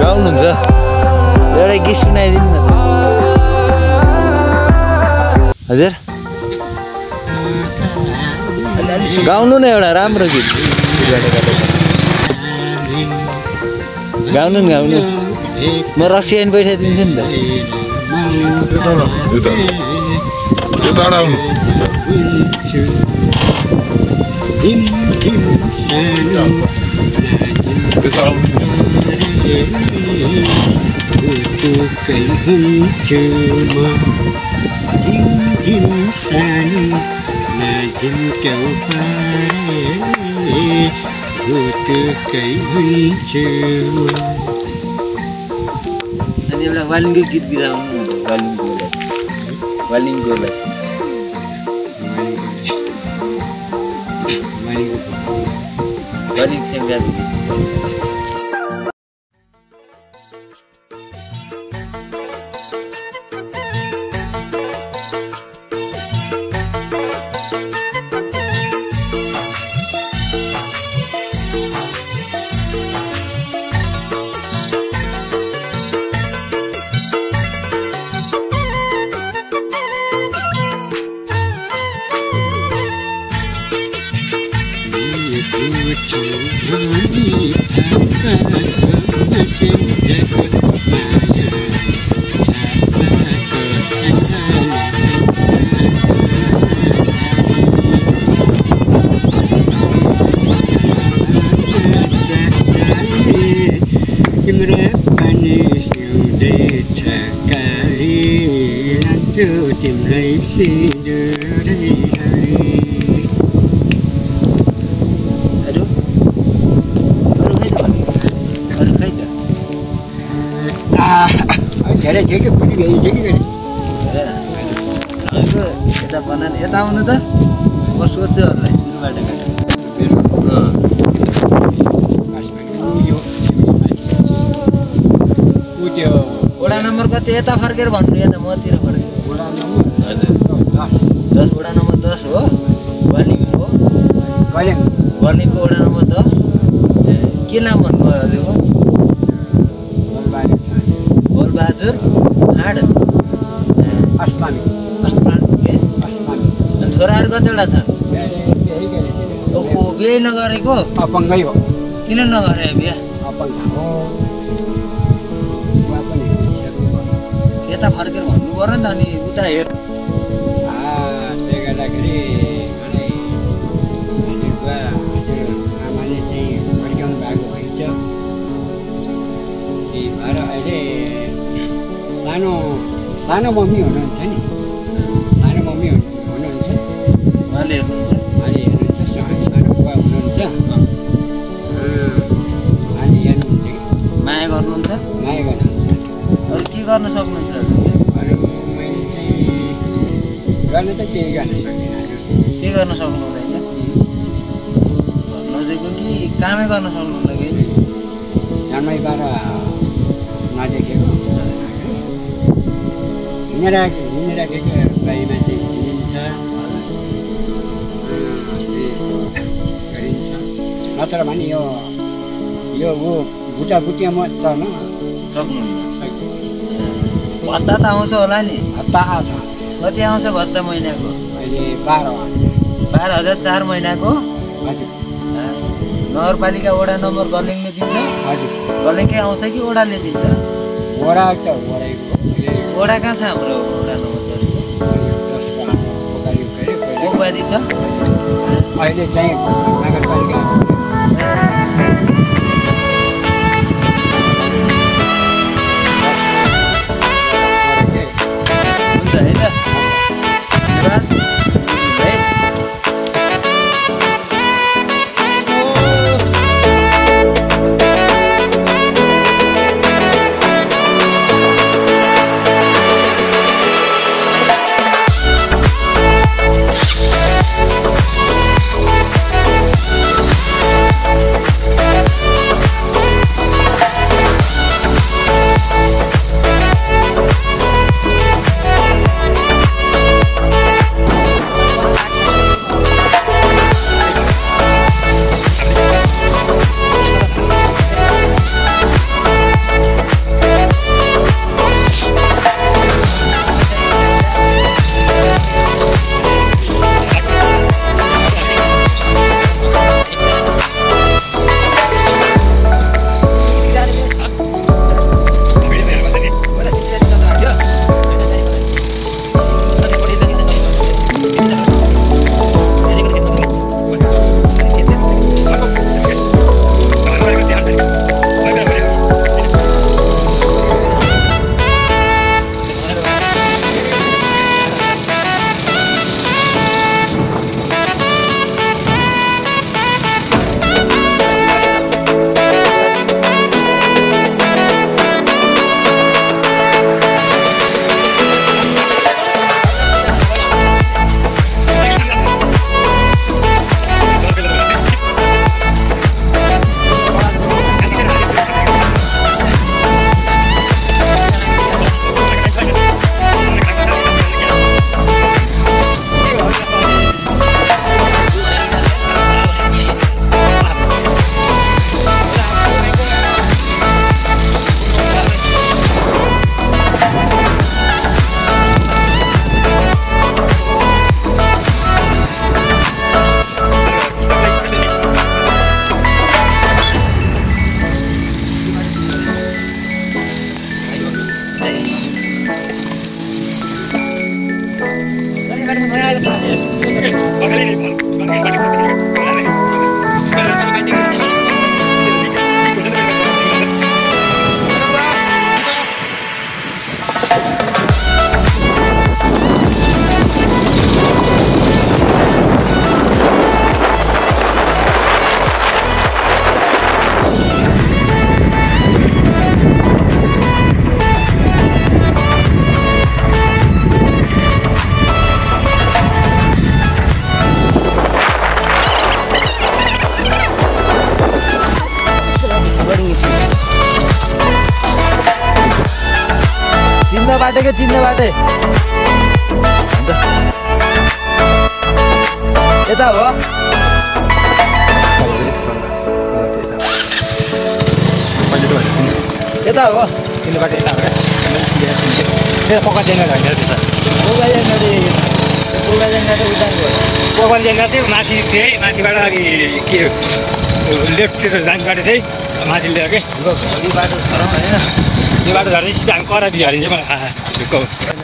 गाउनुहुन्छ एउटा गीत सुनाइदिनु न। हजुर गाउनु न एउटा राम्रो गीत गाउनु नि गाउनु म रक्सी आइन पैसा दिन्छु नि त dễ Hồi cô cảnh hưng chờ mơ. Chính chính san là chim kéo phai. Hồi cô cảnh hưng chờ mơ. Anh em là văn cái kịch kì rằng Văn cô lại Văn cô lại Văn cô lại Văn cô त्यो वडा number कति यता फर्केर भन्नु यता मतिर फर्केर? दस वडा नम्बर दस हो? वालिङको कहिले वालिङको वडा नम्बर दस? के नाम भन्नुभयो हजुरको बलबहादुर फाँड अस्मानी अस्पताल के? छोराहरू कतिवटा छन्? बिहे नगरेको अपाङ्गै हो किन नगरे बिहा अपाङ्ग हो यता फर्केर भन्नु पऱ्यो नि त अनि उता हेर त्यसले गर्दाखेरि अनि हजुरबा हजुर आमाले चाहिँ फर्काउनु भएको भइन्छ त्यही भएर अहिले सानो सानो मम्मी हुनुहुन्छ नि गर्न सक्नुहुन्छ? गर्न त केही गर्न सकिनँ के गर्न सक्नुहुँदैन? नजिकको कि कामै गर्न सक्नुहुन्न कि जन्मैबाट नदेखेको हिँडिराखेको हिँडिराखेको बारीमा चाहिँ हिँडिन्छ। गरिन्छ। नत्र भने यो यो ऊ बुटा बुटियामा चढ्न सक्नुहुन्न। सक्दैन भत्ता त आउँछ होला नि। हप्ता आउँछ। कति आउँछ भत्ता महिनाको? अहिले बाह्र। बाह्र हजार चार महिनाको? हजुर। नगरपालिका वडा नम्बर गलेङले दिन्छ? हजुर। गलेङकै आउँछ कि वडाले दिन्छ? वडा वडा कहाँ छ हाम्रो वडा नम्बर? पोखरी छ? अहिले चाहिँ नगरपालिका letting बाटे क्या चिन्न बाटे। यता हो। यता हो। माथि थिए माथिबाट अघि के लेफ्टतिर जानु बाटो थिएँ माथि लिएर के? भोलि बाटो खराब होइन? त्यो बाटो सिधा हामी कराती झरिन्छ मलाई थाहा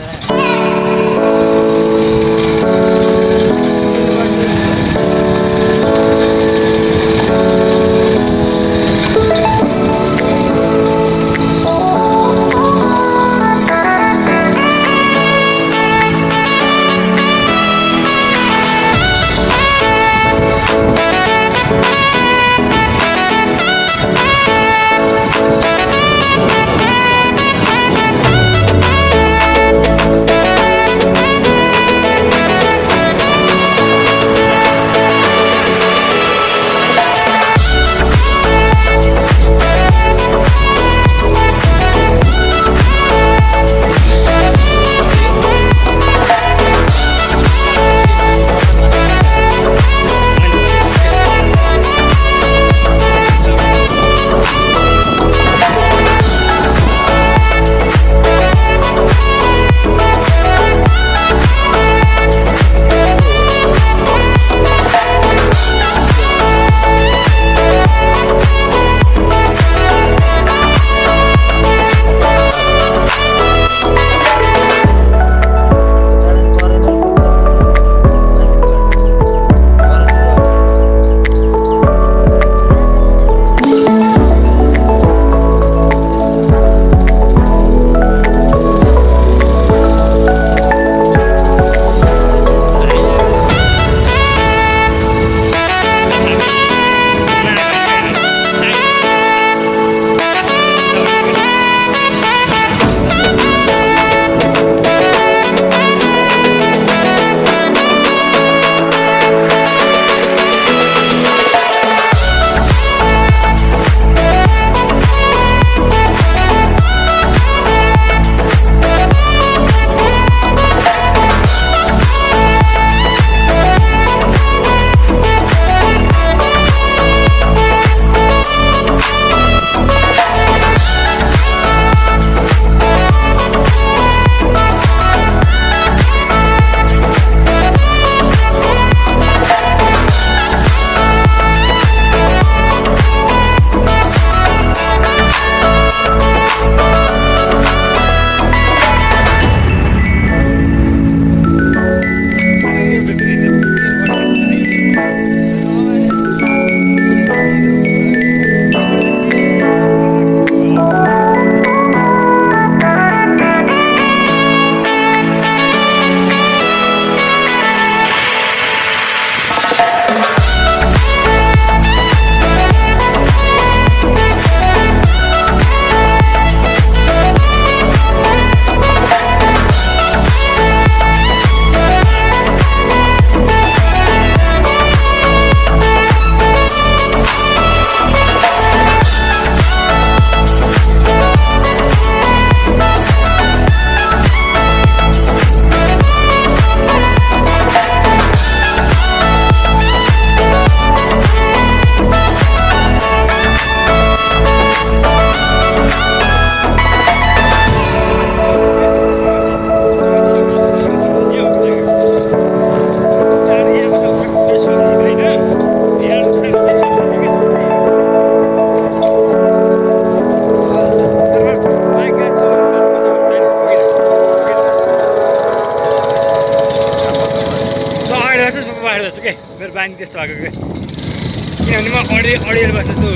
जस क्या मेरे बानी तस्त आगे क्या क्योंकि मैं अड़ी बस तो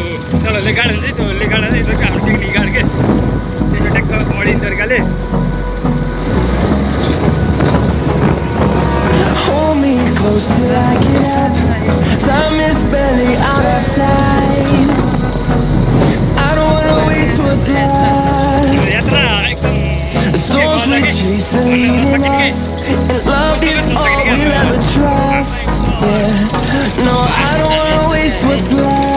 चलो लेकर तो लेकर टिकटी गाड़ के? टैक्क अड़ी तरीका Chasing us, and love is all we'll ever trust. Yeah. No, I don't wanna waste what's left.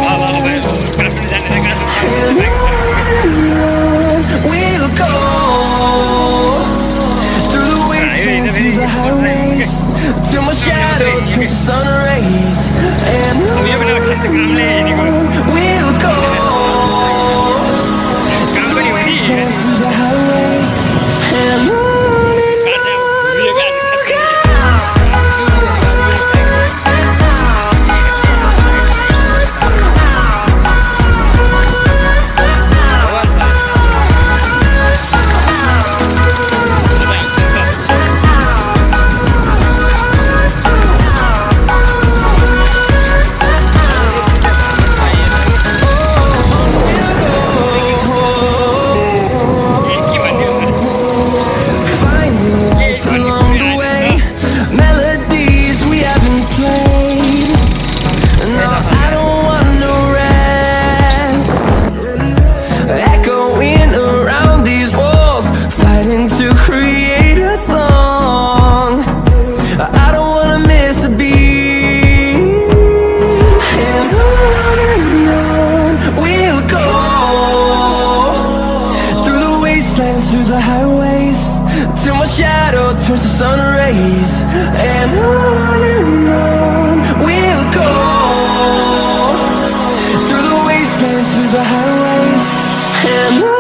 and